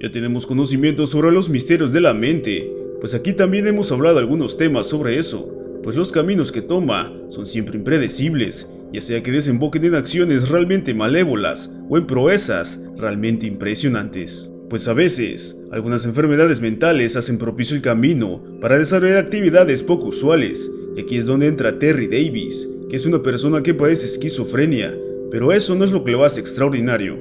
Ya tenemos conocimiento sobre los misterios de la mente, pues aquí también hemos hablado algunos temas sobre eso, pues los caminos que toma son siempre impredecibles, ya sea que desemboquen en acciones realmente malévolas o en proezas realmente impresionantes. Pues a veces, algunas enfermedades mentales hacen propicio el camino para desarrollar actividades poco usuales, y aquí es donde entra Terry Davis, que es una persona que padece esquizofrenia, pero eso no es lo que lo hace extraordinario.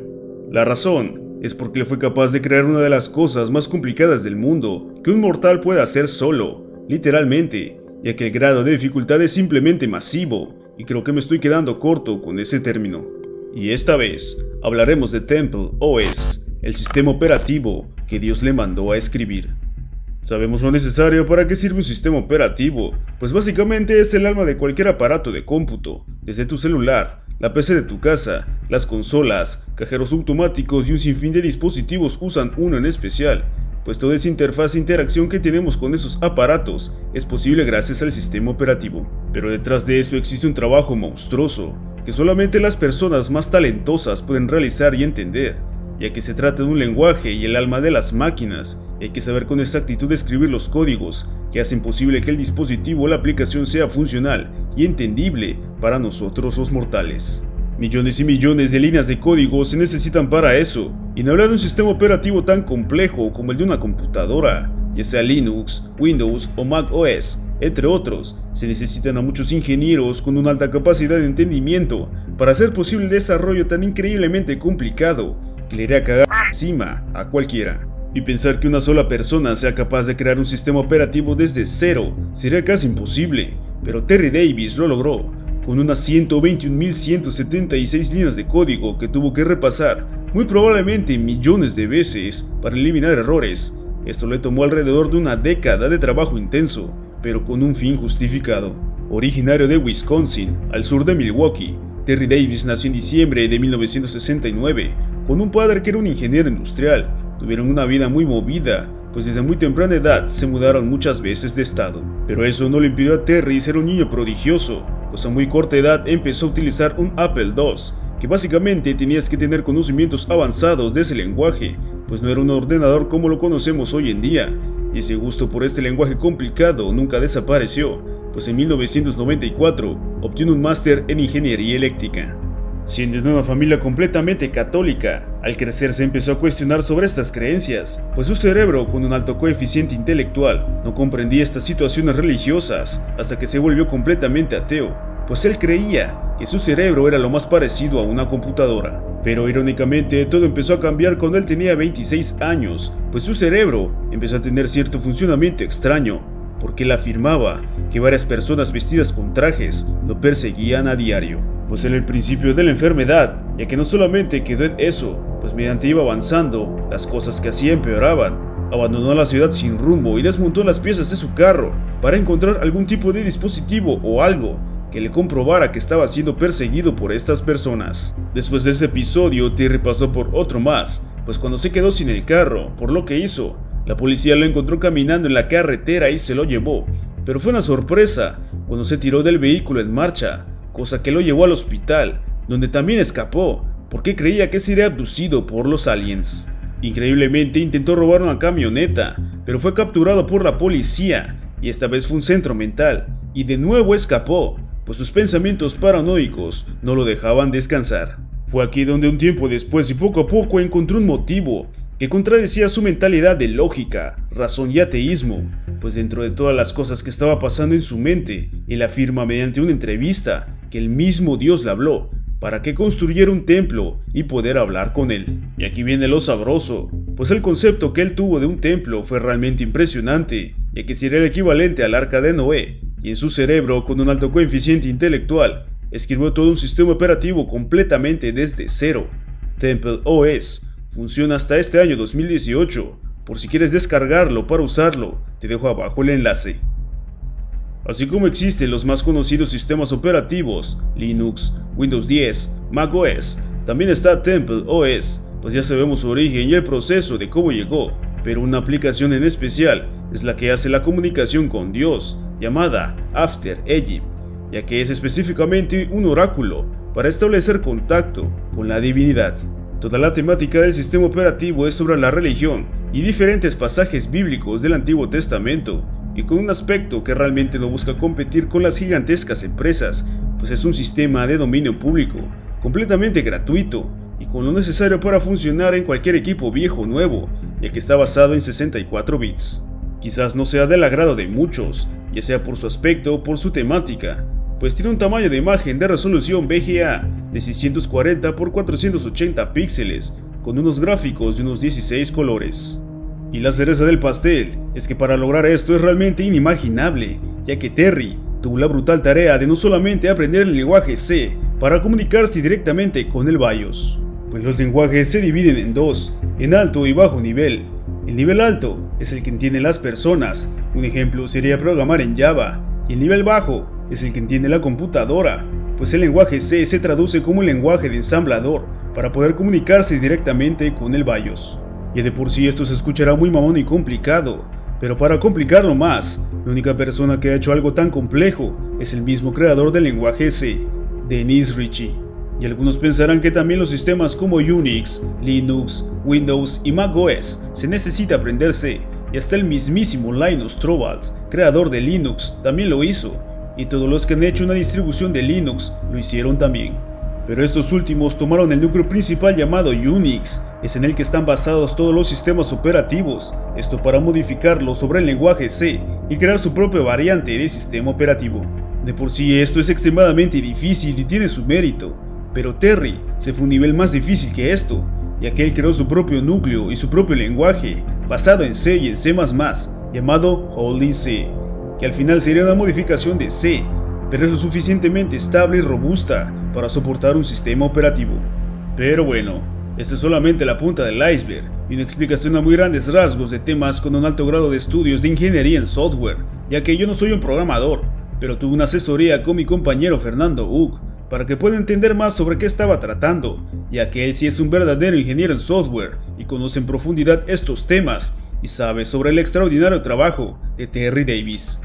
La razón es porque fue capaz de crear una de las cosas más complicadas del mundo que un mortal puede hacer solo, literalmente, ya que el grado de dificultad es simplemente masivo, y creo que me estoy quedando corto con ese término. Y esta vez hablaremos de Temple OS, el sistema operativo que Dios le mandó a escribir. Sabemos lo necesario para qué sirve un sistema operativo, pues básicamente es el alma de cualquier aparato de cómputo, desde tu celular, la PC de tu casa, las consolas, cajeros automáticos y un sinfín de dispositivos usan uno en especial, pues toda esa interfaz e interacción que tenemos con esos aparatos es posible gracias al sistema operativo. Pero detrás de eso existe un trabajo monstruoso, que solamente las personas más talentosas pueden realizar y entender, ya que se trata de un lenguaje y el alma de las máquinas, hay que saber con exactitud escribir los códigos que hacen posible que el dispositivo o la aplicación sea funcional y entendible para nosotros los mortales. Millones y millones de líneas de código se necesitan para eso, y no hablar de un sistema operativo tan complejo como el de una computadora, ya sea Linux, Windows o Mac OS, entre otros, se necesitan a muchos ingenieros con una alta capacidad de entendimiento para hacer posible el desarrollo tan increíblemente complicado que le irá a cagar encima a cualquiera. Y pensar que una sola persona sea capaz de crear un sistema operativo desde cero sería casi imposible, pero Terry Davis lo logró, con unas 121.176 líneas de código que tuvo que repasar, muy probablemente millones de veces, para eliminar errores. Esto le tomó alrededor de una década de trabajo intenso, pero con un fin justificado. Originario de Wisconsin, al sur de Milwaukee, Terry Davis nació en diciembre de 1969, con un padre que era un ingeniero industrial. Tuvieron una vida muy movida, pues desde muy temprana edad se mudaron muchas veces de estado. Pero eso no le impidió a Terry ser un niño prodigioso, pues a muy corta edad empezó a utilizar un Apple II, que básicamente tenías que tener conocimientos avanzados de ese lenguaje, pues no era un ordenador como lo conocemos hoy en día, y ese gusto por este lenguaje complicado nunca desapareció, pues en 1994 obtiene un máster en ingeniería eléctrica. Siendo de una familia completamente católica, al crecer se empezó a cuestionar sobre estas creencias, pues su cerebro, con un alto coeficiente intelectual, no comprendía estas situaciones religiosas hasta que se volvió completamente ateo, pues él creía que su cerebro era lo más parecido a una computadora. Pero irónicamente todo empezó a cambiar cuando él tenía 26 años, pues su cerebro empezó a tener cierto funcionamiento extraño, porque él afirmaba que varias personas vestidas con trajes lo perseguían a diario pues era el principio de la enfermedad, ya que no solamente quedó en eso, pues mediante iba avanzando, las cosas que hacía empeoraban. Abandonó la ciudad sin rumbo y desmontó las piezas de su carro para encontrar algún tipo de dispositivo o algo que le comprobara que estaba siendo perseguido por estas personas. Después de ese episodio, Terry pasó por otro más, pues cuando se quedó sin el carro, por lo que hizo, la policía lo encontró caminando en la carretera y se lo llevó, pero fue una sorpresa cuando se tiró del vehículo en marcha, cosa que lo llevó al hospital, donde también escapó, porque creía que sería abducido por los aliens. Increíblemente intentó robar una camioneta, pero fue capturado por la policía, y esta vez fue un centro mental, y de nuevo escapó, pues sus pensamientos paranoicos no lo dejaban descansar. Fue aquí donde un tiempo después y poco a poco encontró un motivo que contradecía su mentalidad de lógica, razón y ateísmo, pues dentro de todas las cosas que estaba pasando en su mente, él afirma mediante una entrevista que el mismo Dios le habló para que construyera un templo y poder hablar con él. Y aquí viene lo sabroso, pues el concepto que él tuvo de un templo fue realmente impresionante, ya que sería el equivalente al arca de Noé, y en su cerebro, con un alto coeficiente intelectual, escribió todo un sistema operativo completamente desde cero. Temple OS funciona hasta este año 2018, por si quieres descargarlo para usarlo, te dejo abajo el enlace. Así como existen los más conocidos sistemas operativos, Linux, Windows 10, Mac OS, también está Temple OS, pues ya sabemos su origen y el proceso de cómo llegó, pero una aplicación en especial es la que hace la comunicación con Dios, llamada After Egypt, ya que es específicamente un oráculo para establecer contacto con la divinidad. Toda la temática del sistema operativo es sobre la religión y diferentes pasajes bíblicos del Antiguo Testamento, y con un aspecto que realmente no busca competir con las gigantescas empresas, pues es un sistema de dominio público, completamente gratuito y con lo necesario para funcionar en cualquier equipo viejo o nuevo, ya que está basado en 64 bits. Quizás no sea del agrado de muchos, ya sea por su aspecto o por su temática, pues tiene un tamaño de imagen de resolución VGA de 640 x 480 píxeles, con unos gráficos de unos 16 colores. Y la cereza del pastel es que para lograr esto es realmente inimaginable, ya que Terry tuvo la brutal tarea de no solamente aprender el lenguaje C para comunicarse directamente con el BIOS, pues los lenguajes se dividen en dos, en alto y bajo nivel. El nivel alto es el que entiende las personas, un ejemplo sería programar en Java, y el nivel bajo es el que entiende la computadora, pues el lenguaje C se traduce como el lenguaje de ensamblador para poder comunicarse directamente con el BIOS. Y de por sí esto se escuchará muy mamón y complicado, pero para complicarlo más, la única persona que ha hecho algo tan complejo es el mismo creador del lenguaje C, Denise Ritchie. Y algunos pensarán que también los sistemas como Unix, Linux, Windows y macOS se necesita aprender C, y hasta el mismísimo Linus Torvalds, creador de Linux, también lo hizo, y todos los que han hecho una distribución de Linux lo hicieron también. Pero estos últimos tomaron el núcleo principal llamado Unix, es en el que están basados todos los sistemas operativos, esto para modificarlo sobre el lenguaje C y crear su propia variante de sistema operativo. De por sí esto es extremadamente difícil y tiene su mérito, pero Terry se fue un nivel más difícil que esto, ya que él creó su propio núcleo y su propio lenguaje, basado en C y en C++, llamado Holy C, que al final sería una modificación de C, pero es lo suficientemente estable y robusta para soportar un sistema operativo. Pero bueno, esto es solamente la punta del iceberg y una explicación a muy grandes rasgos de temas con un alto grado de estudios de ingeniería en software, ya que yo no soy un programador, pero tuve una asesoría con mi compañero Fernando Ugg para que pueda entender más sobre qué estaba tratando, ya que él sí es un verdadero ingeniero en software y conoce en profundidad estos temas y sabe sobre el extraordinario trabajo de Terry Davis.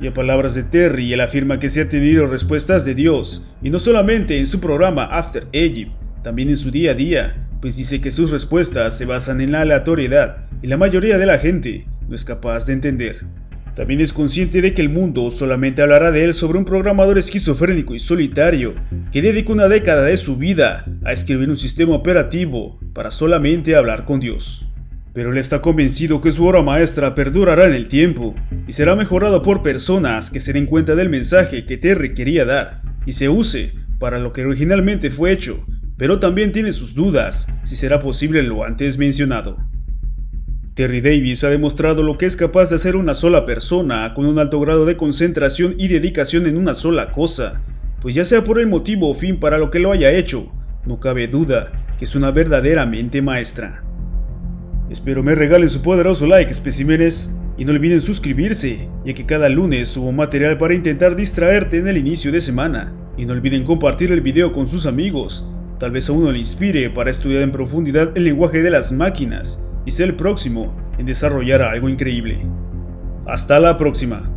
Y a palabras de Terry, él afirma que se ha tenido respuestas de Dios, y no solamente en su programa After Egypt, también en su día a día, pues dice que sus respuestas se basan en la aleatoriedad y la mayoría de la gente no es capaz de entender. También es consciente de que el mundo solamente hablará de él sobre un programador esquizofrénico y solitario que dedicó una década de su vida a escribir un sistema operativo para solamente hablar con Dios pero él está convencido que su obra maestra perdurará en el tiempo y será mejorado por personas que se den cuenta del mensaje que Terry quería dar y se use para lo que originalmente fue hecho, pero también tiene sus dudas si será posible lo antes mencionado. Terry Davis ha demostrado lo que es capaz de hacer una sola persona con un alto grado de concentración y dedicación en una sola cosa, pues ya sea por el motivo o fin para lo que lo haya hecho, no cabe duda que es una verdadera mente maestra. Espero me regalen su poderoso like, especímenes, y no olviden suscribirse, ya que cada lunes subo material para intentar distraerte en el inicio de semana. Y no olviden compartir el video con sus amigos, tal vez a uno le inspire para estudiar en profundidad el lenguaje de las máquinas y ser el próximo en desarrollar algo increíble. Hasta la próxima.